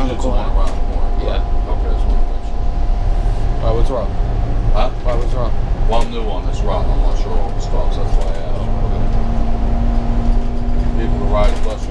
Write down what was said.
around the corner. Yeah. Okay, that's one. Why, what's wrong? Huh? Why, what's wrong? One I'm new on this rotten. I'm not sure all the stops. That's why I asked. People ride plus